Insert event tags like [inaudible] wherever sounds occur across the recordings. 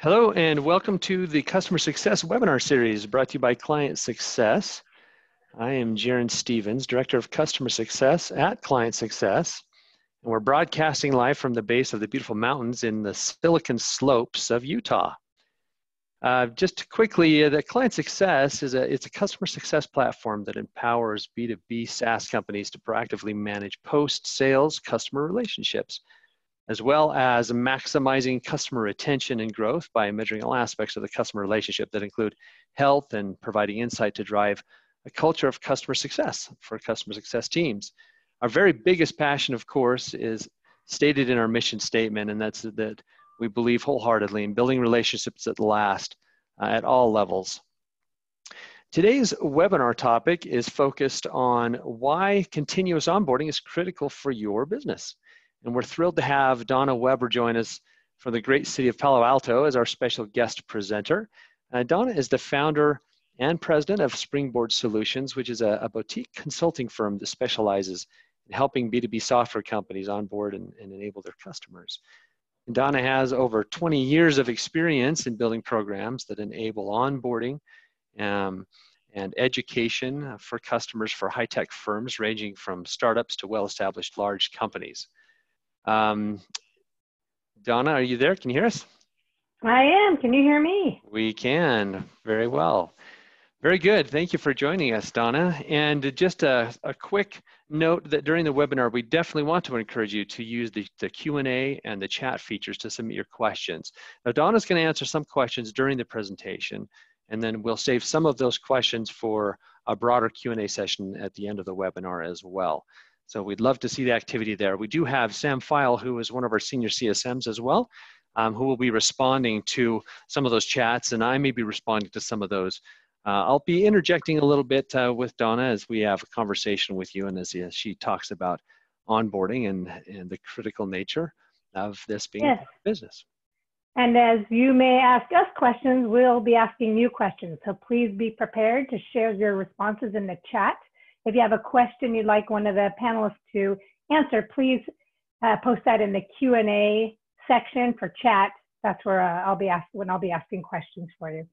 Hello and welcome to the Customer Success webinar series brought to you by Client Success. I am Jaron Stevens, Director of Customer Success at Client Success. And we're broadcasting live from the base of the beautiful mountains in the Silicon Slopes of Utah. Uh, just quickly, uh, the Client Success is a, it's a customer success platform that empowers B2B SaaS companies to proactively manage post-sales customer relationships as well as maximizing customer retention and growth by measuring all aspects of the customer relationship that include health and providing insight to drive a culture of customer success for customer success teams. Our very biggest passion, of course, is stated in our mission statement, and that's that we believe wholeheartedly in building relationships that last uh, at all levels. Today's webinar topic is focused on why continuous onboarding is critical for your business. And we're thrilled to have Donna Weber join us from the great city of Palo Alto as our special guest presenter. Uh, Donna is the founder and president of Springboard Solutions, which is a, a boutique consulting firm that specializes in helping B2B software companies onboard and, and enable their customers. And Donna has over 20 years of experience in building programs that enable onboarding um, and education for customers for high-tech firms ranging from startups to well-established large companies. Um, Donna, are you there? Can you hear us? I am. Can you hear me? We can. Very well. Very good. Thank you for joining us, Donna. And just a, a quick note that during the webinar, we definitely want to encourage you to use the, the Q&A and the chat features to submit your questions. Now, Donna's going to answer some questions during the presentation, and then we'll save some of those questions for a broader Q&A session at the end of the webinar as well. So we'd love to see the activity there. We do have Sam File, who is one of our senior CSMs as well, um, who will be responding to some of those chats, and I may be responding to some of those. Uh, I'll be interjecting a little bit uh, with Donna as we have a conversation with you and as, as she talks about onboarding and, and the critical nature of this being yes. a business. And as you may ask us questions, we'll be asking you questions. So please be prepared to share your responses in the chat. If you have a question you'd like one of the panelists to answer, please uh, post that in the Q&A section for chat. That's where uh, I'll be asked when I'll be asking questions for you.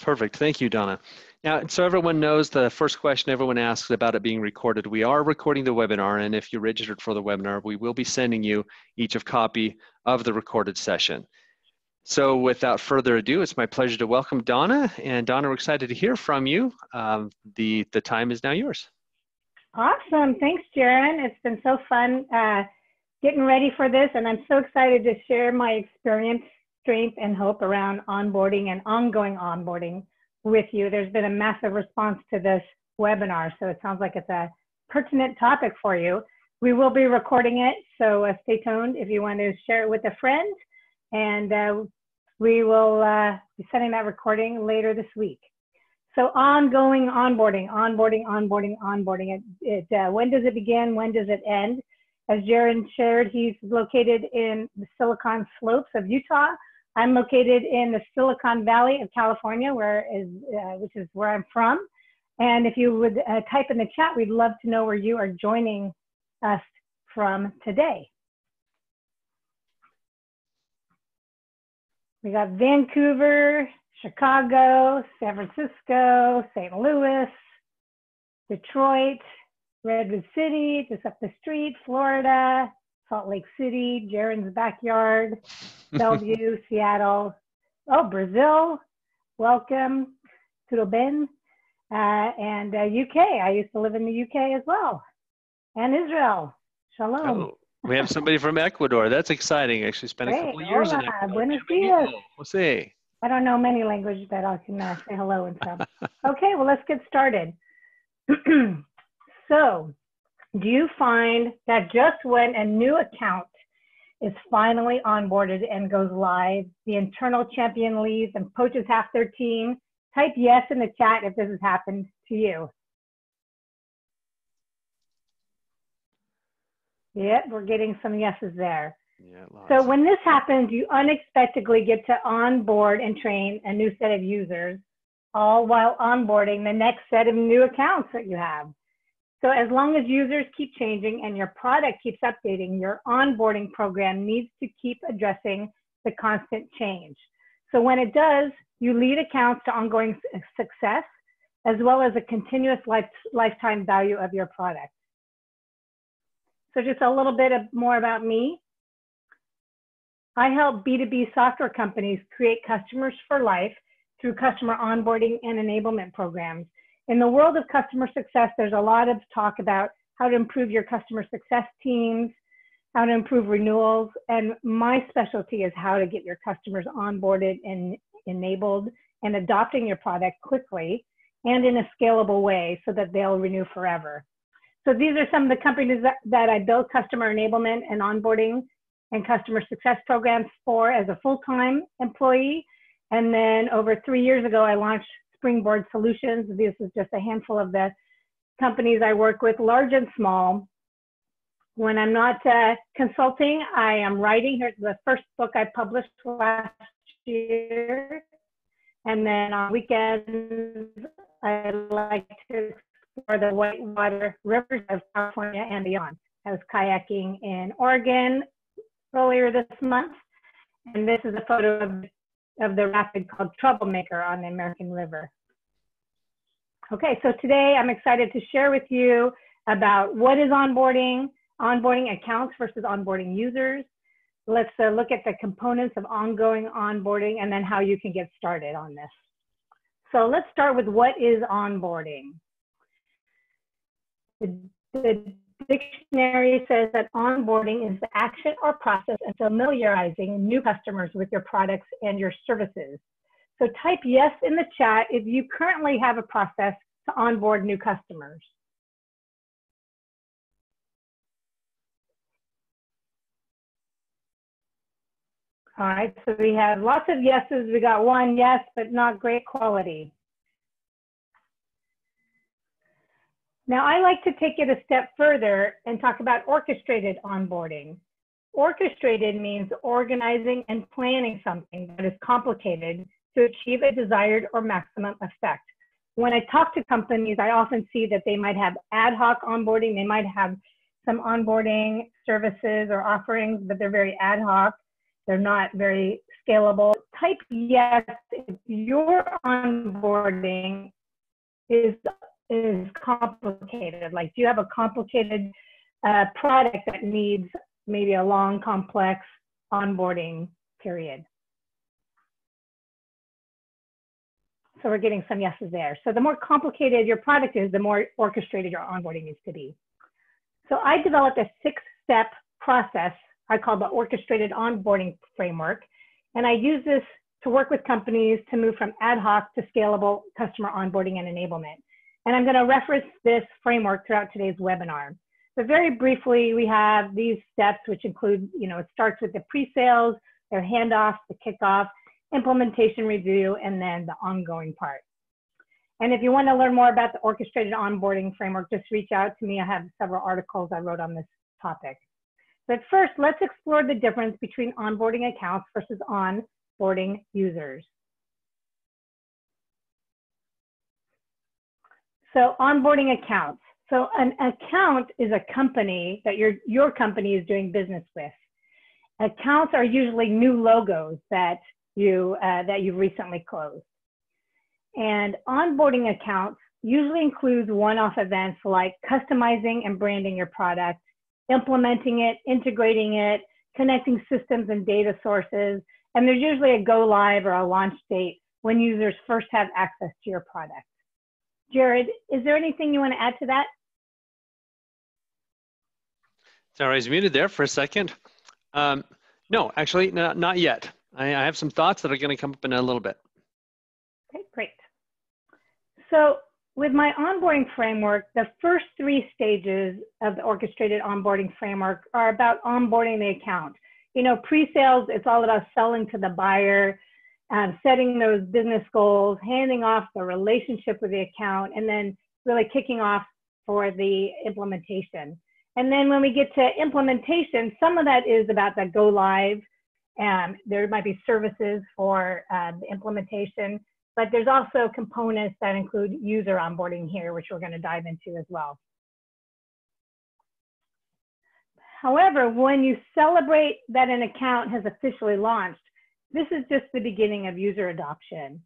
Perfect. Thank you, Donna. Now, so everyone knows the first question everyone asks about it being recorded. We are recording the webinar, and if you registered for the webinar, we will be sending you each a copy of the recorded session. So without further ado, it's my pleasure to welcome Donna. And Donna, we're excited to hear from you. Um, the, the time is now yours. Awesome. Thanks, Jaron. It's been so fun uh, getting ready for this. And I'm so excited to share my experience, strength, and hope around onboarding and ongoing onboarding with you. There's been a massive response to this webinar. So it sounds like it's a pertinent topic for you. We will be recording it. So uh, stay tuned if you want to share it with a friend and uh, we will uh, be sending that recording later this week. So ongoing onboarding, onboarding, onboarding, onboarding. It, it uh, when does it begin? When does it end? As Jaron shared, he's located in the Silicon Slopes of Utah. I'm located in the Silicon Valley of California, where is uh, which is where I'm from. And if you would uh, type in the chat, we'd love to know where you are joining us from today. We got Vancouver, Chicago, San Francisco, St. Louis, Detroit, Redwood City, just up the street, Florida, Salt Lake City, Jaron's backyard, [laughs] Bellevue, Seattle. Oh, Brazil, welcome, Tudo Ben, uh, and uh, UK. I used to live in the UK as well, and Israel. Shalom. Oh, we have somebody from Ecuador. That's exciting. Actually, spent a couple of years Hola. in Ecuador. Buenos dias. Jose. I don't know many languages, but I can uh, say hello and stuff. okay, well, let's get started. [clears throat] so, do you find that just when a new account is finally onboarded and goes live, the internal champion leaves and poaches half their team? Type yes in the chat if this has happened to you. Yep, we're getting some yeses there. Yeah, so when this happens, you unexpectedly get to onboard and train a new set of users, all while onboarding the next set of new accounts that you have. So as long as users keep changing and your product keeps updating, your onboarding program needs to keep addressing the constant change. So when it does, you lead accounts to ongoing success as well as a continuous life, lifetime value of your product. So just a little bit of, more about me. I help B2B software companies create customers for life through customer onboarding and enablement programs. In the world of customer success, there's a lot of talk about how to improve your customer success teams, how to improve renewals, and my specialty is how to get your customers onboarded and enabled and adopting your product quickly and in a scalable way so that they'll renew forever. So these are some of the companies that, that I built customer enablement and onboarding and customer success programs for as a full-time employee. And then over three years ago, I launched Springboard Solutions. This is just a handful of the companies I work with, large and small. When I'm not uh, consulting, I am writing. Here's the first book I published last year. And then on weekends, I like to explore the whitewater rivers of California and beyond. I was kayaking in Oregon earlier this month, and this is a photo of, of the rapid called Troublemaker on the American River. Okay, so today I'm excited to share with you about what is onboarding, onboarding accounts versus onboarding users. Let's uh, look at the components of ongoing onboarding and then how you can get started on this. So let's start with what is onboarding. The, the dictionary says that onboarding is the action or process of familiarizing new customers with your products and your services. So type yes in the chat if you currently have a process to onboard new customers. All right, so we have lots of yeses. We got one yes, but not great quality. Now, I like to take it a step further and talk about orchestrated onboarding. Orchestrated means organizing and planning something that is complicated to achieve a desired or maximum effect. When I talk to companies, I often see that they might have ad hoc onboarding, they might have some onboarding services or offerings, but they're very ad hoc. They're not very scalable. Type yes if your onboarding is is complicated. Like, do you have a complicated uh, product that needs maybe a long, complex onboarding period? So we're getting some yeses there. So the more complicated your product is, the more orchestrated your onboarding needs to be. So I developed a six-step process I call the orchestrated onboarding framework. And I use this to work with companies to move from ad hoc to scalable customer onboarding and enablement. And I'm going to reference this framework throughout today's webinar. But very briefly, we have these steps, which include, you know, it starts with the pre-sales, their handoff, the kickoff, implementation review, and then the ongoing part. And if you want to learn more about the orchestrated onboarding framework, just reach out to me. I have several articles I wrote on this topic. But first, let's explore the difference between onboarding accounts versus onboarding users. So onboarding accounts. So an account is a company that your, your company is doing business with. Accounts are usually new logos that you uh, that you've recently closed. And onboarding accounts usually includes one-off events like customizing and branding your product, implementing it, integrating it, connecting systems and data sources. And there's usually a go live or a launch date when users first have access to your product. Jared, is there anything you want to add to that? Sorry, I was muted there for a second. Um, no, actually, not, not yet. I, I have some thoughts that are going to come up in a little bit. Okay, great. So with my onboarding framework, the first three stages of the orchestrated onboarding framework are about onboarding the account. You know, pre-sales, it's all about selling to the buyer, um, setting those business goals, handing off the relationship with the account, and then really kicking off for the implementation. And then when we get to implementation, some of that is about the go live. and there might be services for uh, the implementation. But there's also components that include user onboarding here, which we're going to dive into as well. However, when you celebrate that an account has officially launched, this is just the beginning of user adoption.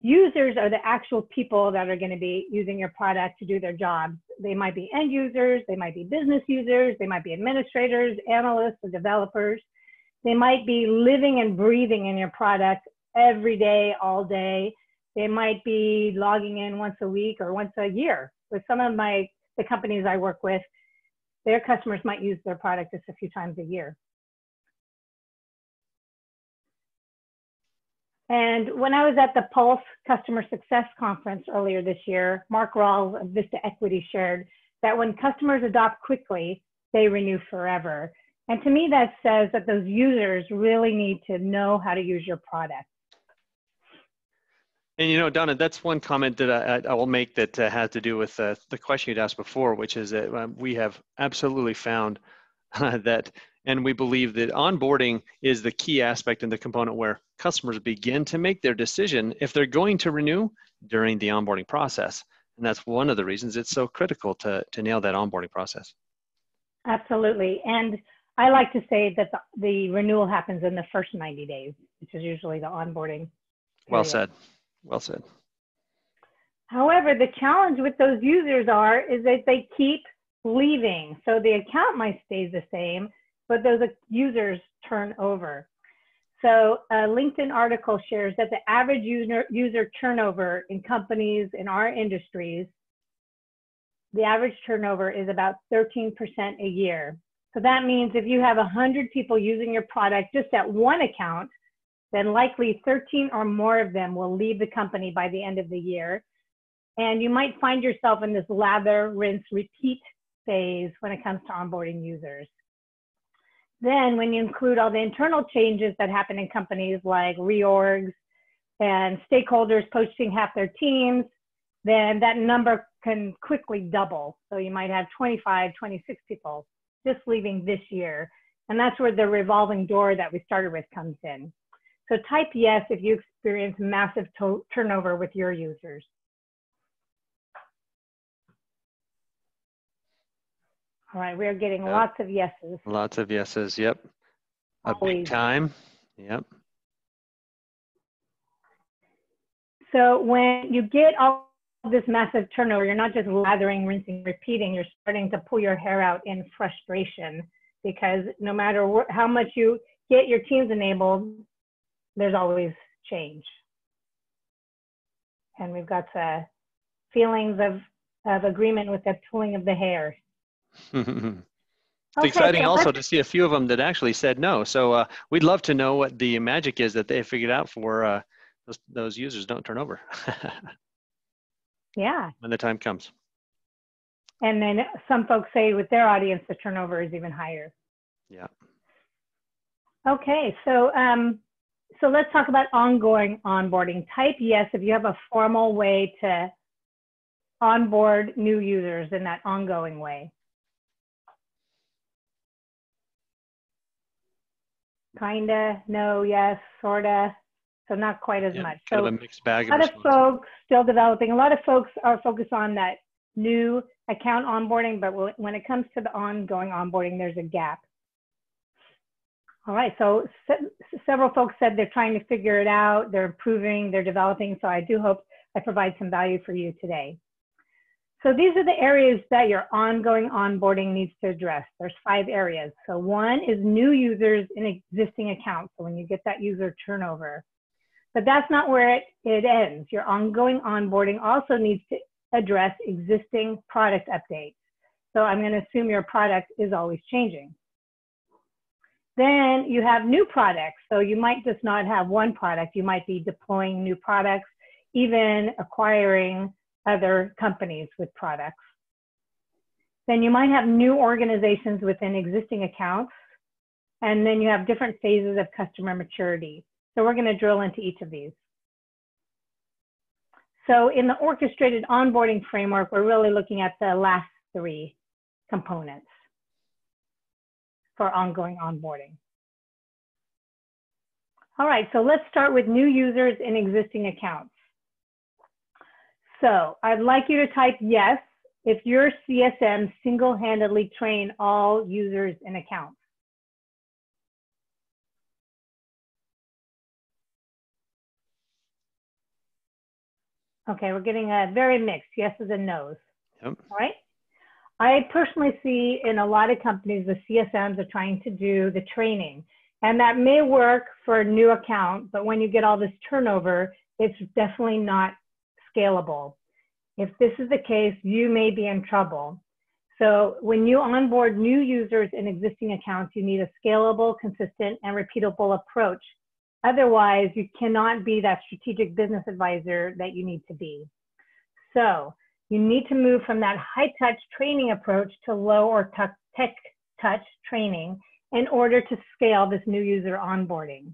Users are the actual people that are going to be using your product to do their jobs. They might be end users, they might be business users, they might be administrators, analysts, or developers. They might be living and breathing in your product every day, all day. They might be logging in once a week or once a year. With some of my the companies I work with, their customers might use their product just a few times a year. And when I was at the Pulse Customer Success Conference earlier this year, Mark Rawls of Vista Equity shared that when customers adopt quickly, they renew forever. And to me, that says that those users really need to know how to use your product. And you know, Donna, that's one comment that I, I will make that uh, has to do with uh, the question you'd asked before, which is that um, we have absolutely found uh, [laughs] that, and we believe that onboarding is the key aspect and the component where customers begin to make their decision if they're going to renew during the onboarding process. And that's one of the reasons it's so critical to, to nail that onboarding process. Absolutely. And I like to say that the, the renewal happens in the first 90 days, which is usually the onboarding. Period. Well said. Well said. However, the challenge with those users are is that they keep leaving. So the account might stay the same, but those uh, users turn over. So a LinkedIn article shares that the average user, user turnover in companies in our industries, the average turnover is about 13% a year. So that means if you have 100 people using your product just at one account, then likely 13 or more of them will leave the company by the end of the year. And you might find yourself in this lather, rinse, repeat phase when it comes to onboarding users. Then when you include all the internal changes that happen in companies like reorgs and stakeholders posting half their teams, then that number can quickly double. So you might have 25, 26 people just leaving this year. And that's where the revolving door that we started with comes in. So type yes if you experience massive turnover with your users. All right, we are getting yep. lots of yeses. Lots of yeses, yep. A Always. big time, yep. So when you get all this massive turnover, you're not just lathering, rinsing, repeating, you're starting to pull your hair out in frustration because no matter how much you get your teams enabled, there's always change. And we've got the feelings of, of agreement with the pulling of the hair. [laughs] it's okay, exciting so also to see a few of them that actually said no. So uh, we'd love to know what the magic is that they figured out for uh, those, those users don't turn over. [laughs] yeah. When the time comes. And then some folks say with their audience, the turnover is even higher. Yeah. Okay, so um, so let's talk about ongoing onboarding. Type yes if you have a formal way to onboard new users in that ongoing way. Kinda, no, yes, sorta. So not quite as yeah, much. Kind so of a mixed bag. A lot of folks still developing. A lot of folks are focused on that new account onboarding, but when it comes to the ongoing onboarding, there's a gap. All right, so se several folks said they're trying to figure it out, they're improving, they're developing, so I do hope I provide some value for you today. So these are the areas that your ongoing onboarding needs to address. There's five areas. So one is new users in existing accounts, so when you get that user turnover. But that's not where it, it ends. Your ongoing onboarding also needs to address existing product updates. So I'm gonna assume your product is always changing. Then you have new products. So you might just not have one product. You might be deploying new products, even acquiring other companies with products. Then you might have new organizations within existing accounts. And then you have different phases of customer maturity. So we're going to drill into each of these. So in the orchestrated onboarding framework, we're really looking at the last three components for ongoing onboarding. All right, so let's start with new users in existing accounts. So I'd like you to type yes if your CSM single-handedly train all users and accounts. Okay, we're getting a very mixed yeses and nos. Yep. All right. I personally see in a lot of companies the CSMs are trying to do the training, and that may work for a new account, but when you get all this turnover, it's definitely not scalable. If this is the case, you may be in trouble. So when you onboard new users in existing accounts, you need a scalable, consistent, and repeatable approach. Otherwise, you cannot be that strategic business advisor that you need to be. So you need to move from that high touch training approach to low or tech touch training in order to scale this new user onboarding.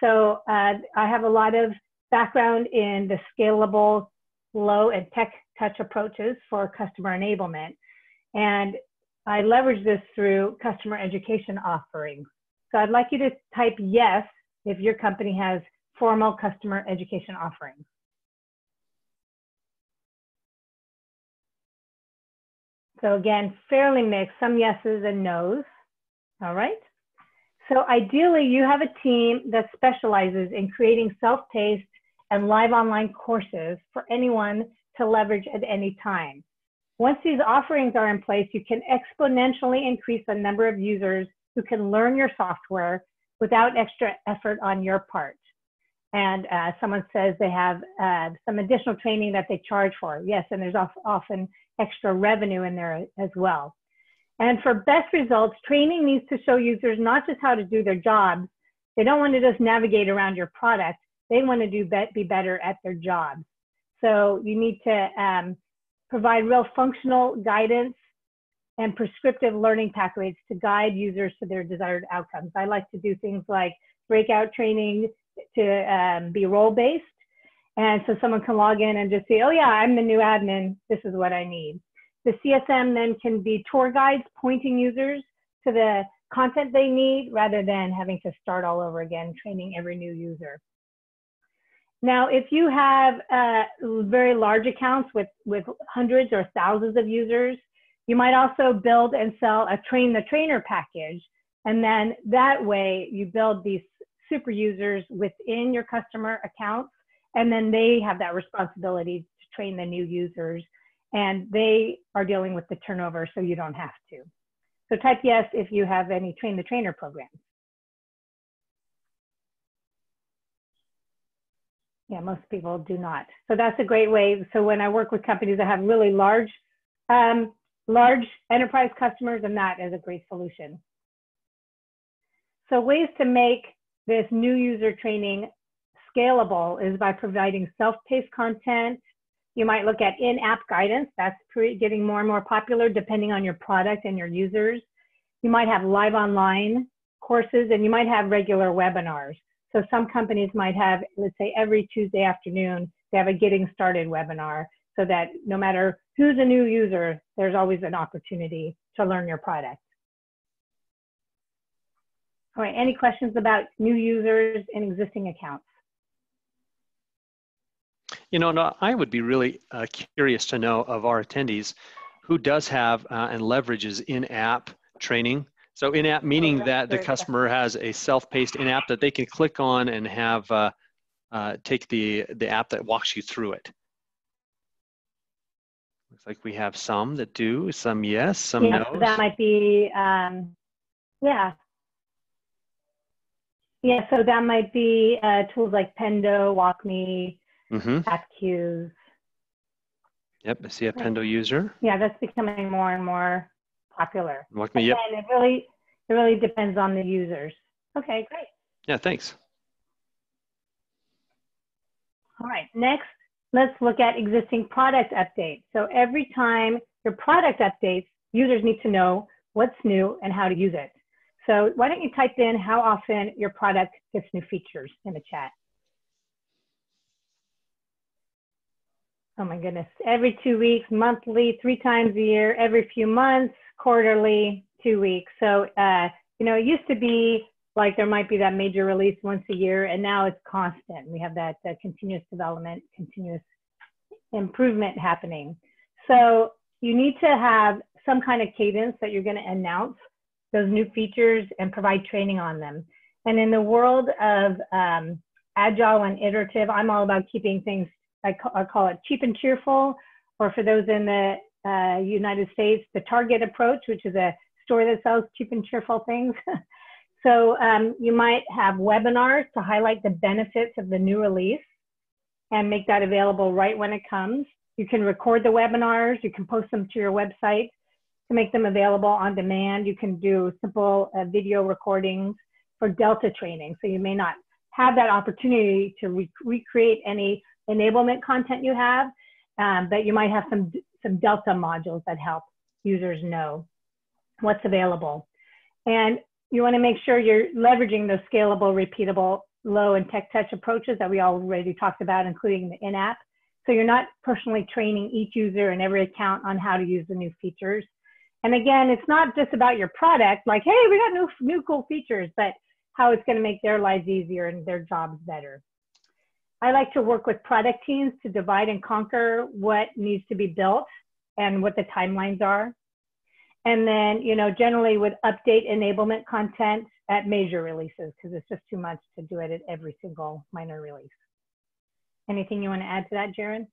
So uh, I have a lot of background in the scalable, low and tech touch approaches for customer enablement. And I leverage this through customer education offerings. So I'd like you to type yes if your company has formal customer education offerings. So again, fairly mixed, some yeses and nos. All right. So ideally, you have a team that specializes in creating self-paced and live online courses for anyone to leverage at any time. Once these offerings are in place, you can exponentially increase the number of users who can learn your software without extra effort on your part. And uh, someone says they have uh, some additional training that they charge for. Yes, and there's often extra revenue in there as well. And for best results, training needs to show users not just how to do their jobs. They don't want to just navigate around your product. They want to do be, be better at their jobs. So you need to um, provide real functional guidance and prescriptive learning pathways to guide users to their desired outcomes. I like to do things like breakout training to um, be role based. And so someone can log in and just say, oh, yeah, I'm the new admin. This is what I need. The CSM then can be tour guides pointing users to the content they need rather than having to start all over again, training every new user. Now, if you have uh, very large accounts with, with hundreds or thousands of users, you might also build and sell a train the trainer package. And then that way you build these super users within your customer accounts. And then they have that responsibility to train the new users. And they are dealing with the turnover so you don't have to. So type yes if you have any train the trainer programs. Yeah, most people do not. So that's a great way. So when I work with companies that have really large, um, large enterprise customers, and that is a great solution. So ways to make this new user training scalable is by providing self-paced content. You might look at in-app guidance. That's getting more and more popular depending on your product and your users. You might have live online courses, and you might have regular webinars. So some companies might have, let's say every Tuesday afternoon, they have a getting started webinar so that no matter who's a new user, there's always an opportunity to learn your product. All right, any questions about new users and existing accounts? You know, no, I would be really uh, curious to know of our attendees who does have uh, and leverages in-app training so in-app meaning oh, that the customer has a self-paced in-app that they can click on and have uh, uh, take the the app that walks you through it. Looks like we have some that do, some yes, some yeah, no. That might be, um, yeah. Yeah, so that might be uh, tools like Pendo, WalkMe, mm-hmm. Yep, I see a Pendo user. Yeah, that's becoming more and more popular. WalkMe, yep. It really, it really depends on the users. Okay, great. Yeah, thanks. All right, next, let's look at existing product updates. So every time your product updates, users need to know what's new and how to use it. So why don't you type in how often your product gets new features in the chat. Oh my goodness, every two weeks, monthly, three times a year, every few months, quarterly, two weeks. So, uh, you know, it used to be like there might be that major release once a year, and now it's constant. We have that continuous development, continuous improvement happening. So you need to have some kind of cadence that you're going to announce those new features and provide training on them. And in the world of um, agile and iterative, I'm all about keeping things I, ca I call it cheap and cheerful, or for those in the uh, United States, the Target approach, which is a store that sells cheap and cheerful things. [laughs] so um, you might have webinars to highlight the benefits of the new release and make that available right when it comes. You can record the webinars, you can post them to your website to make them available on demand. You can do simple uh, video recordings for Delta training. So you may not have that opportunity to re recreate any enablement content you have, um, but you might have some, some Delta modules that help users know what's available. And you want to make sure you're leveraging those scalable, repeatable, low and tech touch approaches that we already talked about, including the in-app. So you're not personally training each user and every account on how to use the new features. And again, it's not just about your product, like, hey, we got new, new cool features, but how it's going to make their lives easier and their jobs better. I like to work with product teams to divide and conquer what needs to be built and what the timelines are. And then, you know, generally would update enablement content at major releases because it's just too much to do it at every single minor release. Anything you want to add to that, Jaron?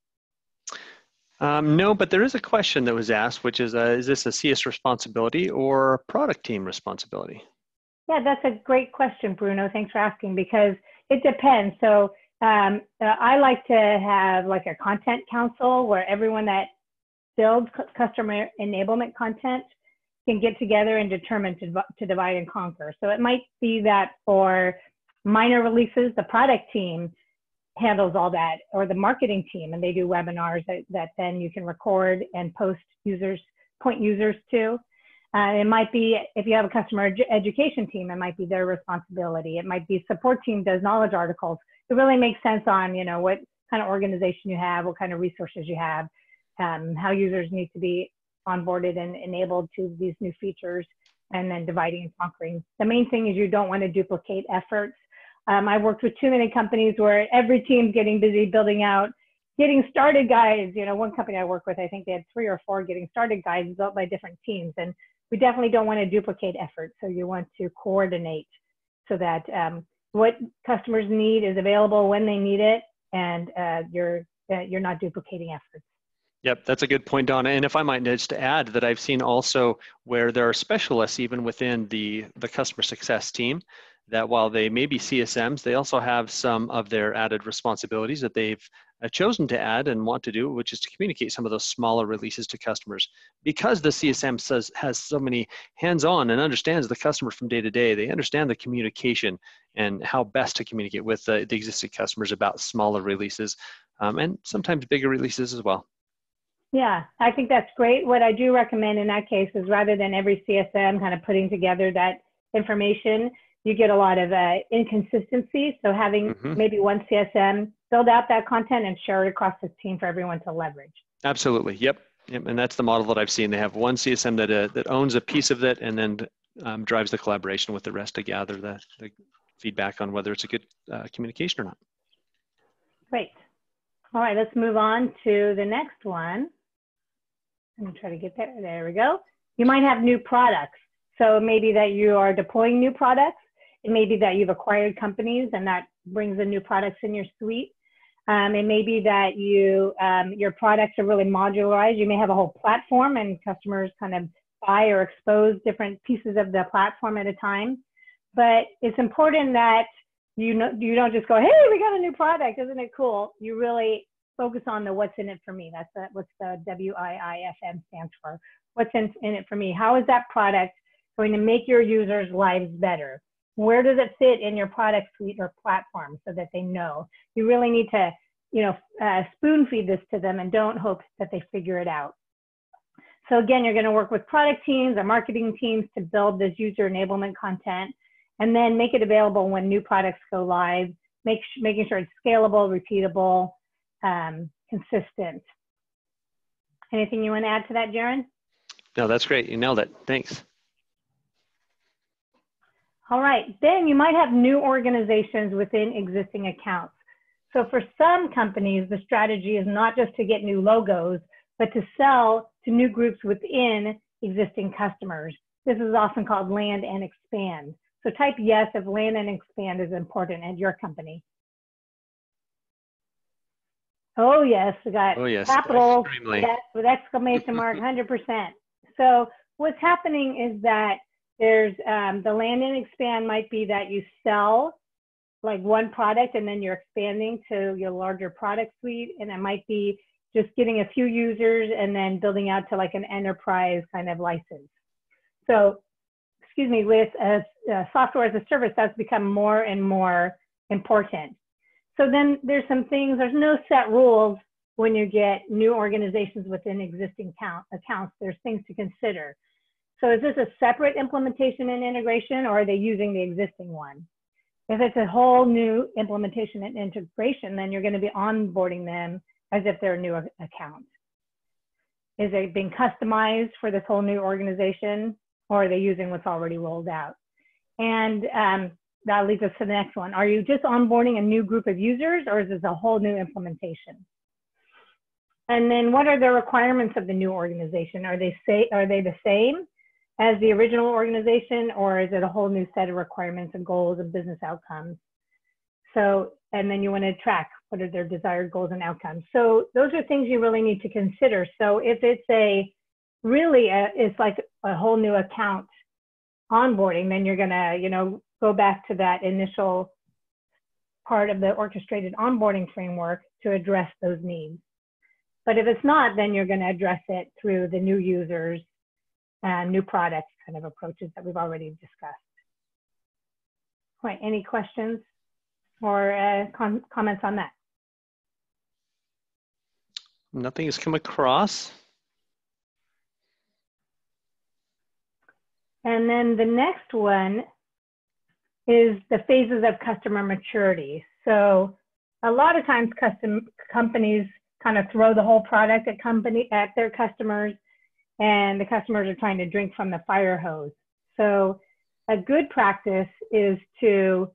Um, no, but there is a question that was asked, which is, uh, is this a CS responsibility or product team responsibility? Yeah, that's a great question, Bruno. Thanks for asking because it depends. So um, uh, I like to have like a content council where everyone that builds customer enablement content can get together and determine to, to divide and conquer. So it might be that for minor releases, the product team handles all that, or the marketing team, and they do webinars that, that then you can record and post users, point users to. Uh, it might be if you have a customer ed education team, it might be their responsibility. It might be support team does knowledge articles. It really makes sense on you know what kind of organization you have, what kind of resources you have, um, how users need to be onboarded and enabled to these new features, and then dividing and conquering. The main thing is you don't want to duplicate efforts. Um, I worked with too many companies where every team's getting busy building out getting started guides. You know, one company I work with, I think they had three or four getting started guides built by different teams. And we definitely don't want to duplicate efforts. So you want to coordinate so that um, what customers need is available when they need it, and uh, you're uh, you're not duplicating efforts. Yep, that's a good point, Donna. And if I might just add that I've seen also where there are specialists even within the the customer success team that while they may be CSMs, they also have some of their added responsibilities that they've uh, chosen to add and want to do, which is to communicate some of those smaller releases to customers. Because the CSM says, has so many hands-on and understands the customer from day to day, they understand the communication and how best to communicate with the, the existing customers about smaller releases um, and sometimes bigger releases as well. Yeah, I think that's great. What I do recommend in that case is rather than every CSM kind of putting together that information, you get a lot of uh, inconsistency. So having mm-hmm. maybe one CSM build out that content and share it across the team for everyone to leverage. Absolutely. Yep. Yep. And that's the model that I've seen. They have one CSM that uh, that owns a piece of it and then um, drives the collaboration with the rest to gather the, the feedback on whether it's a good uh, communication or not. Great. All right, let's move on to the next one. Let me try to get there. There we go. You might have new products. So maybe that you are deploying new products it may be that you've acquired companies and that brings in new products in your suite. Um, it may be that you um, your products are really modularized. You may have a whole platform and customers kind of buy or expose different pieces of the platform at a time. But it's important that you know you don't just go, "Hey, we got a new product! Isn't it cool?" You really focus on the what's in it for me. That's the, what's the WIIFM stands for. What's in, in it for me? How is that product going to make your users' lives better? Where does it fit in your product suite or platform so that they know? You really need to you know uh, spoon feed this to them and don't hope that they figure it out. So again you're going to work with product teams or marketing teams to build this user enablement content and then make it available when new products go live make making sure it's scalable repeatable um, consistent. Anything you want to add to that jaron no that's great. You nailed it. Thanks all right, then you might have new organizations within existing accounts. So for some companies, the strategy is not just to get new logos, but to sell to new groups within existing customers. This is often called land and expand. So type yes if land and expand is important at your company. Oh yes, we got oh, yes. capital yes, with exclamation mark, [laughs] hundred percent. So what's happening is that there's um, the land and expand might be that you sell like one product and then you're expanding to your larger product suite, and it might be just getting a few users and then building out to like an enterprise kind of license. So, excuse me, with a, a software as a service, that's become more and more important. So then there's some things, there's no set rules when you get new organizations within existing count, accounts. There's things to consider. So is this a separate implementation and integration or are they using the existing one? If it's a whole new implementation and integration, then you're going to be onboarding them as if they're a new account. Is it being customized for this whole new organization or are they using what's already rolled out? And um, that leads us to the next one. Are you just onboarding a new group of users or is this a whole new implementation? And then what are the requirements of the new organization? Are they say are they the same as the original organization or is it a whole new set of requirements and goals and business outcomes? So, and then you want to track what are their desired goals and outcomes. So those are things you really need to consider. So if it's a really a, it's like a whole new account onboarding, then you're gonna, you know, go back to that initial part of the orchestrated onboarding framework to address those needs. But if it's not, then you're going to address it through the new users and new products kind of approaches that we've already discussed. Right, any questions or uh, com comments on that? Nothing has come across. And then the next one is the phases of customer maturity. So a lot of times custom companies kind of throw the whole product at company at their customers and the customers are trying to drink from the fire hose. So a good practice is to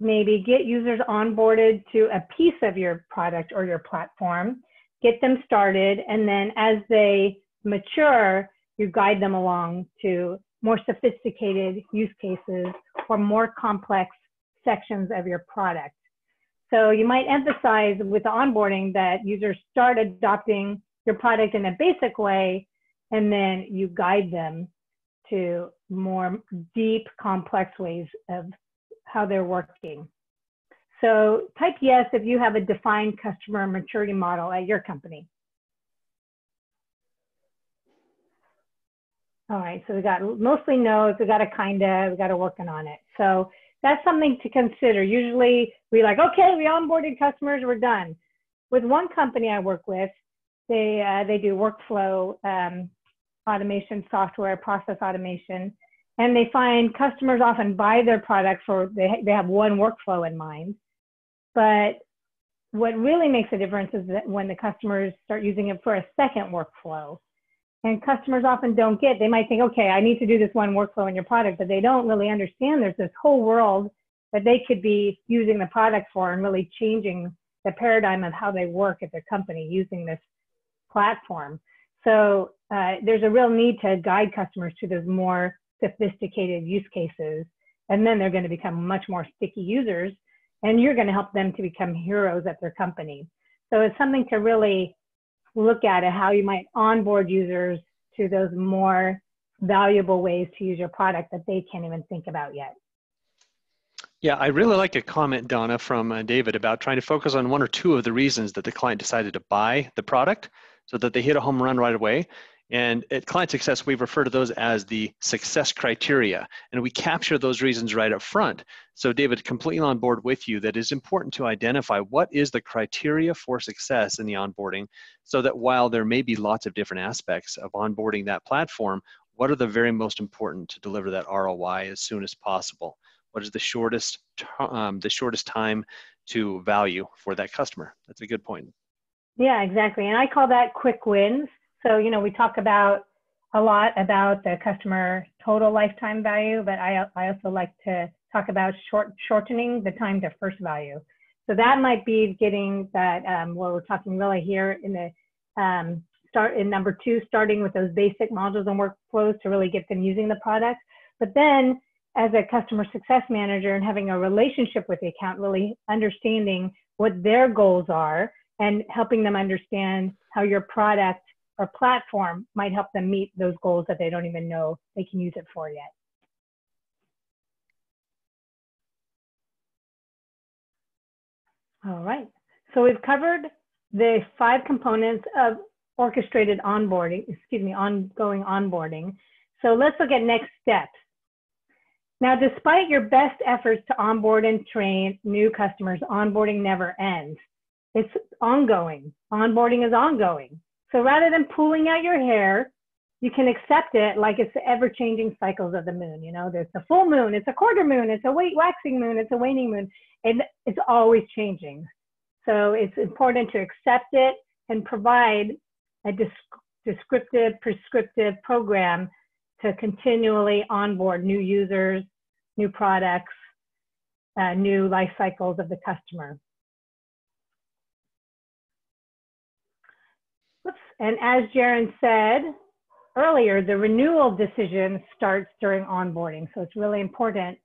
maybe get users onboarded to a piece of your product or your platform, get them started, and then as they mature, you guide them along to more sophisticated use cases or more complex sections of your product. So you might emphasize with the onboarding that users start adopting your product in a basic way, and then you guide them to more deep, complex ways of how they're working. So type yes if you have a defined customer maturity model at your company. All right, so we got mostly no's, we got a kinda, we got a working on it. So that's something to consider. Usually we like, okay, we onboarded customers, we're done. With one company I work with, they, uh, they do workflow um, automation software, process automation, and they find customers often buy their product for they, they have one workflow in mind. But what really makes a difference is that when the customers start using it for a second workflow, and customers often don't get they might think okay i need to do this one workflow in your product but they don't really understand there's this whole world that they could be using the product for and really changing the paradigm of how they work at their company using this platform so uh, there's a real need to guide customers to those more sophisticated use cases and then they're going to become much more sticky users and you're going to help them to become heroes at their company so it's something to really look at it, how you might onboard users to those more valuable ways to use your product that they can't even think about yet. Yeah, I really like a comment, Donna, from uh, David about trying to focus on one or two of the reasons that the client decided to buy the product so that they hit a home run right away. And at Client Success, we refer to those as the success criteria, and we capture those reasons right up front. So, David, completely on board with you that it's important to identify what is the criteria for success in the onboarding so that while there may be lots of different aspects of onboarding that platform, what are the very most important to deliver that ROI as soon as possible? What is the shortest, um, the shortest time to value for that customer? That's a good point. Yeah, exactly. And I call that quick wins. So, you know, we talk about a lot about the customer total lifetime value, but I, I also like to talk about short, shortening the time to first value. So that might be getting that, um, what we're talking really here in the um, start in number two, starting with those basic modules and workflows to really get them using the product. But then as a customer success manager and having a relationship with the account, really understanding what their goals are and helping them understand how your product or platform might help them meet those goals that they don't even know they can use it for yet. All right, so we've covered the five components of orchestrated onboarding, excuse me, ongoing onboarding. So let's look at next steps. Now, despite your best efforts to onboard and train new customers, onboarding never ends. It's ongoing. Onboarding is ongoing. So rather than pulling out your hair, you can accept it like it's the ever changing cycles of the moon. You know, there's the full moon, it's a quarter moon, it's a waxing moon, it's a waning moon, and it's always changing. So it's important to accept it and provide a descriptive, prescriptive program to continually onboard new users, new products, uh, new life cycles of the customer. And as Jaron said earlier, the renewal decision starts during onboarding. So it's really important,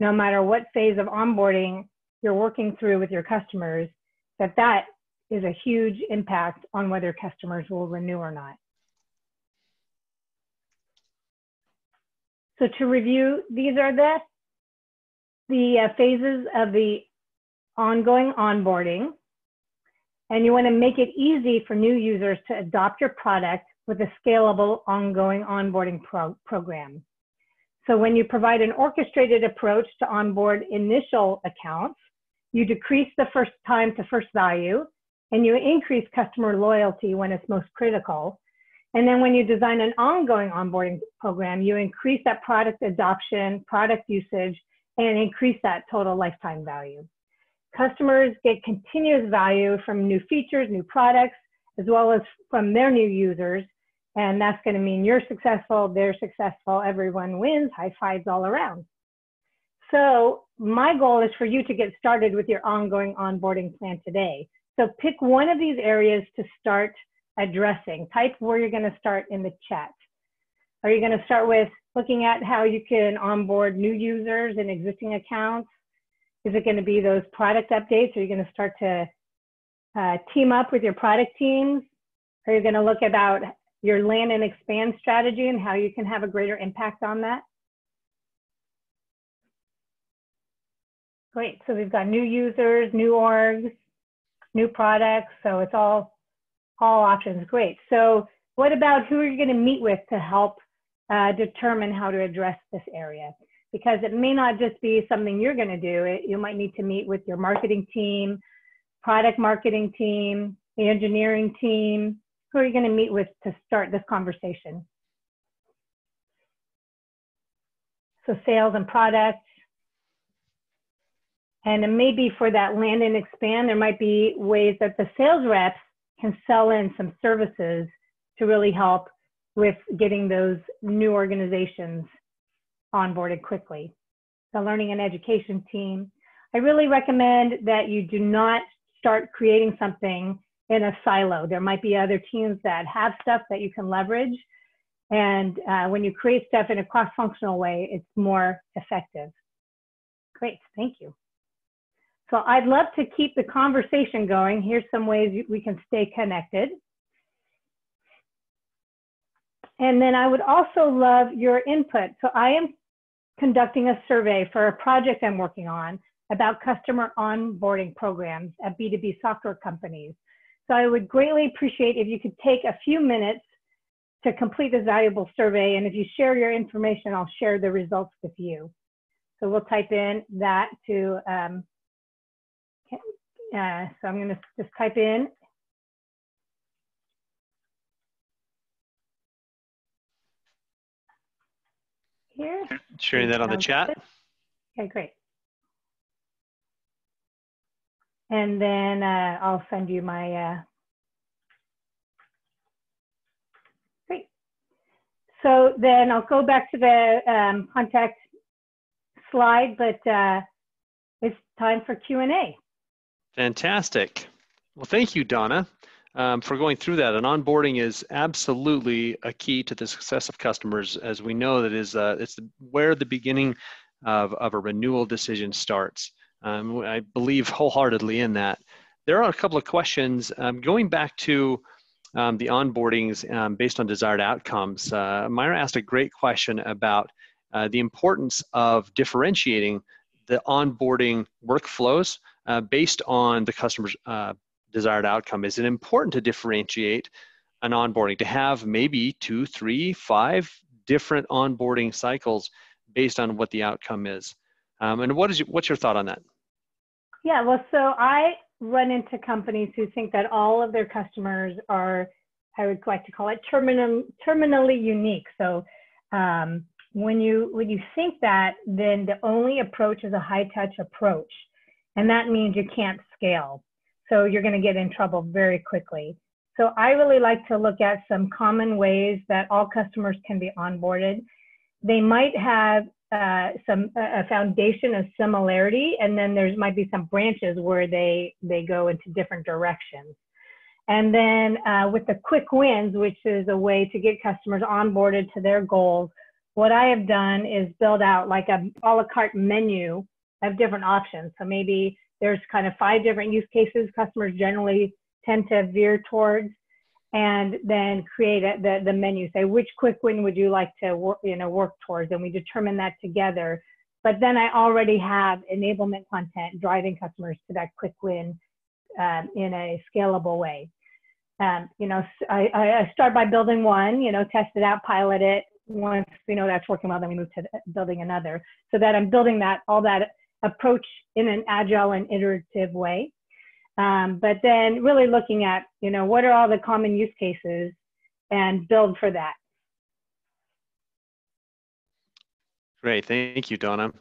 no matter what phase of onboarding you're working through with your customers, that that is a huge impact on whether customers will renew or not. So to review, these are the, the uh, phases of the ongoing onboarding. And you wanna make it easy for new users to adopt your product with a scalable ongoing onboarding pro program. So when you provide an orchestrated approach to onboard initial accounts, you decrease the first time to first value and you increase customer loyalty when it's most critical and then when you design an ongoing onboarding program, you increase that product adoption, product usage, and increase that total lifetime value. Customers get continuous value from new features, new products, as well as from their new users. And that's going to mean you're successful, they're successful, everyone wins, high fives all around. So my goal is for you to get started with your ongoing onboarding plan today. So pick one of these areas to start addressing. Type where you're going to start in the chat. Are you going to start with looking at how you can onboard new users and existing accounts? Is it going to be those product updates? Are you going to start to uh, team up with your product teams? Are you going to look about your land and expand strategy and how you can have a greater impact on that? Great, so we've got new users, new orgs, new products, so it's all all options, great. So what about who are you going to meet with to help uh, determine how to address this area? Because it may not just be something you're going to do. It, you might need to meet with your marketing team, product marketing team, the engineering team. Who are you going to meet with to start this conversation? So sales and products. And maybe for that land and expand, there might be ways that the sales reps can sell in some services to really help with getting those new organizations onboarded quickly. The learning and education team. I really recommend that you do not start creating something in a silo. There might be other teams that have stuff that you can leverage. And uh, when you create stuff in a cross-functional way, it's more effective. Great, thank you. So I'd love to keep the conversation going. Here's some ways we can stay connected. And then I would also love your input. So I am conducting a survey for a project I'm working on about customer onboarding programs at B2B software companies. So I would greatly appreciate if you could take a few minutes to complete this valuable survey. And if you share your information, I'll share the results with you. So we'll type in that to um, uh, so I'm going to just type in. Here. Sharing that on the chat. Okay, great. And then uh, I'll send you my, uh, great. So then I'll go back to the um, contact slide, but uh, it's time for Q&A. Fantastic. Well, thank you, Donna, um, for going through that. And onboarding is absolutely a key to the success of customers, as we know that is uh, it's where the beginning of, of a renewal decision starts. Um, I believe wholeheartedly in that. there are a couple of questions um, going back to um, the onboardings um, based on desired outcomes. Uh, Myra asked a great question about uh, the importance of differentiating the onboarding workflows uh, based on the customer's uh, desired outcome. Is it important to differentiate an onboarding to have maybe two, three, five different onboarding cycles based on what the outcome is? Um, and what is your, what's your thought on that? Yeah, well, so I run into companies who think that all of their customers are, I would like to call it terminal, terminally unique. So um, when you when you think that, then the only approach is a high touch approach, and that means you can't scale. So you're going to get in trouble very quickly. So I really like to look at some common ways that all customers can be onboarded. They might have uh, some a foundation of similarity, and then there's might be some branches where they they go into different directions. And then uh, with the quick wins, which is a way to get customers onboarded to their goals, what I have done is build out like a a la carte menu of different options. So maybe there's kind of five different use cases. Customers generally tend to veer towards and then create a, the, the menu say which quick win would you like to work you know work towards? And we determine that together. But then i already have enablement content driving customers to that quick win um, in a scalable way. Um, you know I, I start by building one you know test it out pilot it. Once we know that's working well then we move to building another. So that i'm building that all that approach in an agile and iterative way um, but then really looking at, you know, what are all the common use cases and build for that. Great, thank you, Donna.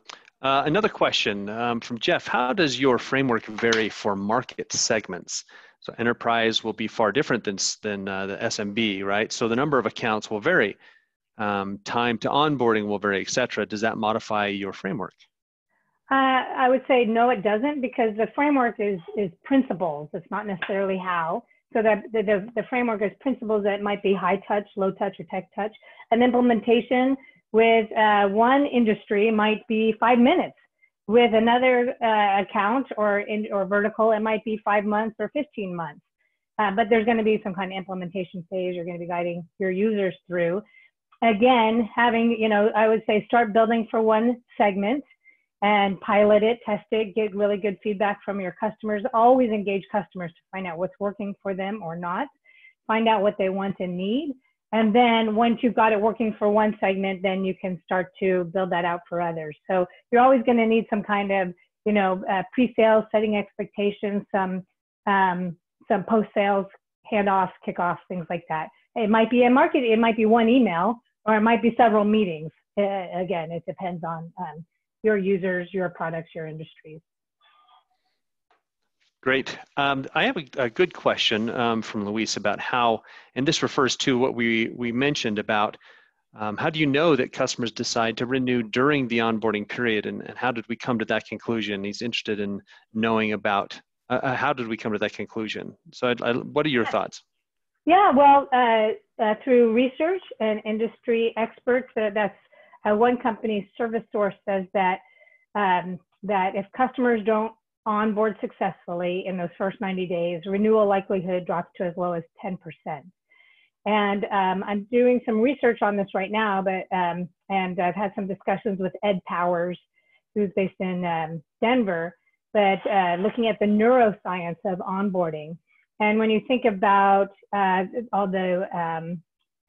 Uh, another question um, from Jeff, how does your framework vary for market segments? So enterprise will be far different than, than uh, the SMB, right? So the number of accounts will vary. Um, time to onboarding will vary, et cetera. Does that modify your framework? Uh, I would say no, it doesn't, because the framework is is principles. It's not necessarily how. So that the, the, the framework is principles that might be high touch, low touch, or tech touch. An implementation with uh, one industry might be five minutes. With another uh, account or in, or vertical, it might be five months or 15 months. Uh, but there's going to be some kind of implementation phase you're going to be guiding your users through. Again, having, you know, I would say start building for one segment and pilot it, test it, get really good feedback from your customers. Always engage customers to find out what's working for them or not. Find out what they want and need. And then once you've got it working for one segment, then you can start to build that out for others. So you're always going to need some kind of, you know, uh, pre-sales, setting expectations, some um, some post-sales handoffs, kickoffs, things like that. It might be a market, it might be one email, or it might be several meetings. Uh, again, it depends on um, your users, your products, your industries. Great. Um, I have a, a good question um, from Luis about how, and this refers to what we, we mentioned about um, how do you know that customers decide to renew during the onboarding period and, and how did we come to that conclusion? He's interested in knowing about uh, uh how did we come to that conclusion? So I, I, what are your thoughts? Yeah, well, uh, uh, through research and industry experts, that's uh, one company's ServiceSource says that um, that if customers don't onboard successfully in those first 90 days, renewal likelihood drops to as low as 10%. And um, I'm doing some research on this right now, but um, and I've had some discussions with Ed Powers, who's based in um, Denver, but uh, looking at the neuroscience of onboarding. And when you think about uh, all the um,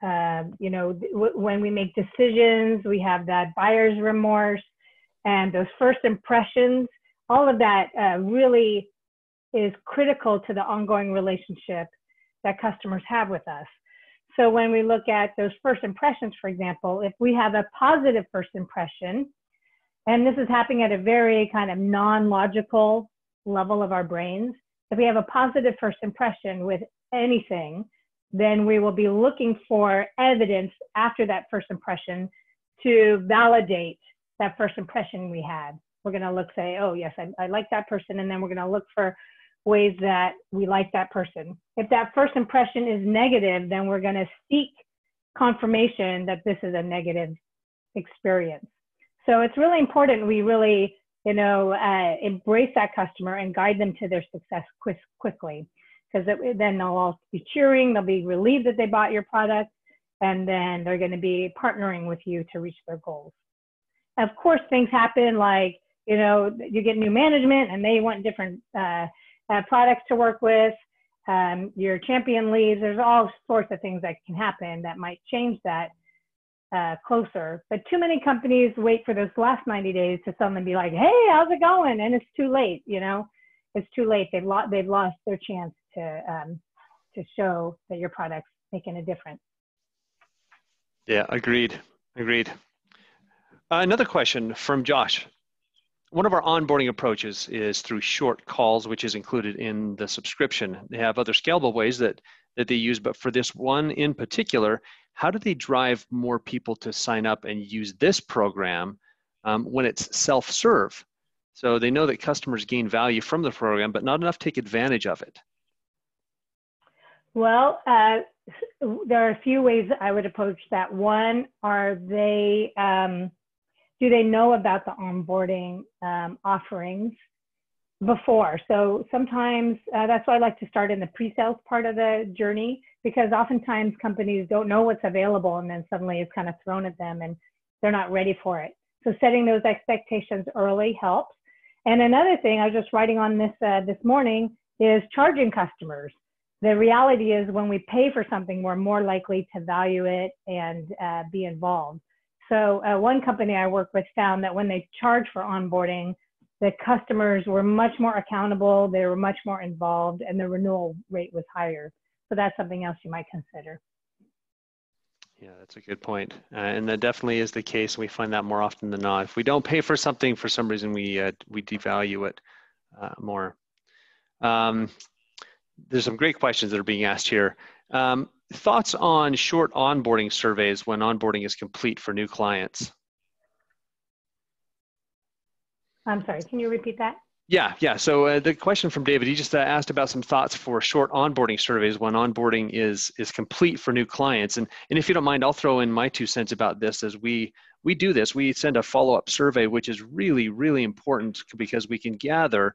um, you know, when we make decisions, we have that buyer's remorse and those first impressions, all of that uh, really is critical to the ongoing relationship that customers have with us. So when we look at those first impressions, for example, if we have a positive first impression, and this is happening at a very kind of non-logical level of our brains, if we have a positive first impression with anything, then we will be looking for evidence after that first impression to validate that first impression we had. We're going to look, say, oh, yes, I, I like that person. And then we're going to look for ways that we like that person. If that first impression is negative, then we're going to seek confirmation that this is a negative experience. So it's really important we really you know, uh, embrace that customer and guide them to their success quick, quickly. Because then they'll all be cheering, they'll be relieved that they bought your product, and then they're going to be partnering with you to reach their goals. Of course, things happen like, you know, you get new management and they want different uh, uh, products to work with. Um, your champion leaves. There's all sorts of things that can happen that might change that uh, closer. But too many companies wait for those last 90 days to suddenly be like, "Hey, how's it going?" And it's too late. You know, it's too late. They've they've lost their chance to um, to show that your product's making a difference. Yeah, agreed. Agreed. Uh, another question from Josh. One of our onboarding approaches is through short calls, which is included in the subscription. They have other scalable ways that, that they use, but for this one in particular, how do they drive more people to sign up and use this program um, when it's self-serve? So they know that customers gain value from the program, but not enough take advantage of it. Well, uh, there are a few ways I would approach that. One, are they um, do they know about the onboarding um, offerings before? So sometimes uh, that's why I like to start in the pre-sales part of the journey because oftentimes companies don't know what's available and then suddenly it's kind of thrown at them and they're not ready for it. So setting those expectations early helps. And another thing I was just writing on this uh, this morning is charging customers. The reality is when we pay for something, we're more likely to value it and uh, be involved. So uh, one company I work with found that when they charge for onboarding, the customers were much more accountable, they were much more involved, and the renewal rate was higher. So that's something else you might consider. Yeah, that's a good point. Uh, and that definitely is the case. We find that more often than not. If we don't pay for something, for some reason, we, uh, we devalue it uh, more. Um, there's some great questions that are being asked here. Um, thoughts on short onboarding surveys when onboarding is complete for new clients? I'm sorry, can you repeat that? Yeah, yeah. So uh, the question from David, he just uh, asked about some thoughts for short onboarding surveys when onboarding is is complete for new clients. And and if you don't mind, I'll throw in my two cents about this as we we do this. We send a follow up survey, which is really really important because we can gather